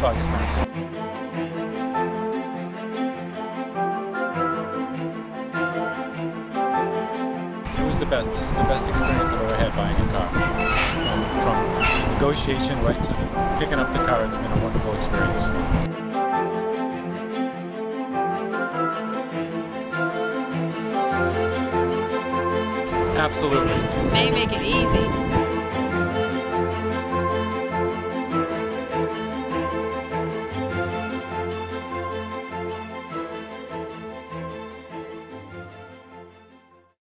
Volkswagen. It was the best. This is the best experience I've ever had buying a car. From, from negotiation right to picking up the car, it's been a wonderful experience. Absolutely. They make it easy.